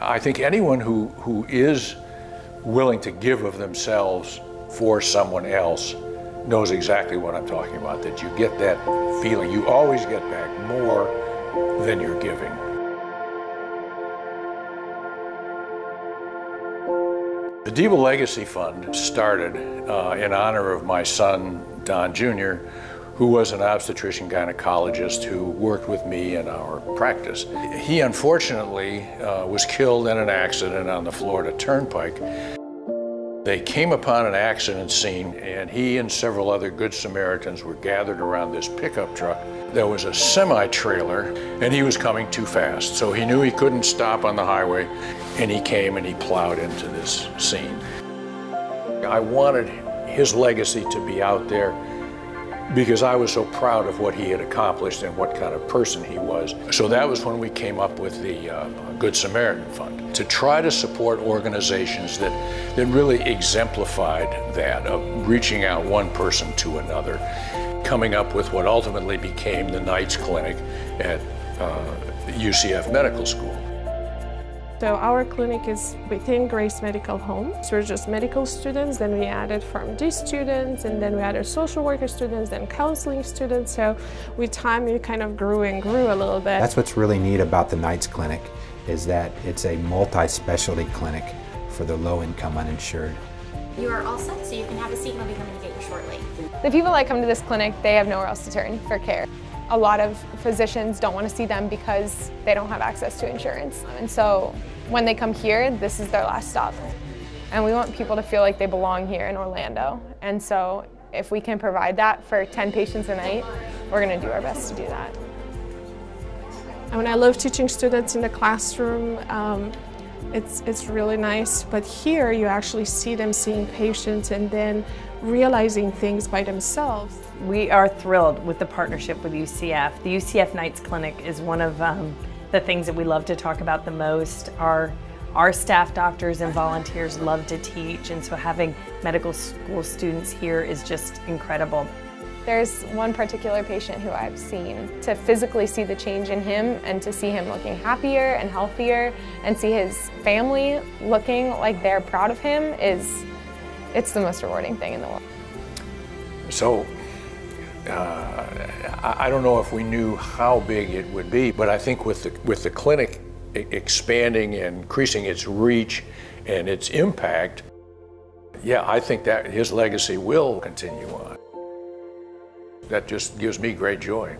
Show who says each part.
Speaker 1: I think anyone who, who is willing to give of themselves for someone else knows exactly what I'm talking about, that you get that feeling. You always get back more than you're giving. The Diebel Legacy Fund started uh, in honor of my son, Don Jr., who was an obstetrician gynecologist who worked with me in our practice. He unfortunately uh, was killed in an accident on the Florida Turnpike. They came upon an accident scene and he and several other Good Samaritans were gathered around this pickup truck. There was a semi-trailer and he was coming too fast. So he knew he couldn't stop on the highway and he came and he plowed into this scene. I wanted his legacy to be out there because I was so proud of what he had accomplished and what kind of person he was. So that was when we came up with the uh, Good Samaritan Fund to try to support organizations that, that really exemplified that of reaching out one person to another, coming up with what ultimately became the Knights Clinic at uh, UCF Medical School.
Speaker 2: So our clinic is within Grace Medical Home. So we're just medical students, then we added PharmD students, and then we added social worker students, then counseling students. So with time, it kind of grew and grew a little bit.
Speaker 3: That's what's really neat about the Knights Clinic, is that it's a multi-specialty clinic for the low-income uninsured.
Speaker 4: You are all set, so you can have a seat and we'll be coming to get you shortly.
Speaker 5: The people that come to this clinic, they have nowhere else to turn for care. A lot of physicians don't want to see them because they don't have access to insurance. And so when they come here, this is their last stop. And we want people to feel like they belong here in Orlando. And so if we can provide that for 10 patients a night, we're going to do our best to do that.
Speaker 2: I mean, I love teaching students in the classroom. Um, it's, it's really nice, but here you actually see them seeing patients and then realizing things by themselves.
Speaker 6: We are thrilled with the partnership with UCF. The UCF Knights Clinic is one of um, the things that we love to talk about the most. Our, our staff doctors and volunteers love to teach, and so having medical school students here is just incredible.
Speaker 5: There's one particular patient who I've seen to physically see the change in him and to see him looking happier and healthier and see his family looking like they're proud of him is, it's the most rewarding thing in the world.
Speaker 1: So, uh, I don't know if we knew how big it would be, but I think with the, with the clinic expanding and increasing its reach and its impact, yeah, I think that his legacy will continue on. That just gives me great joy.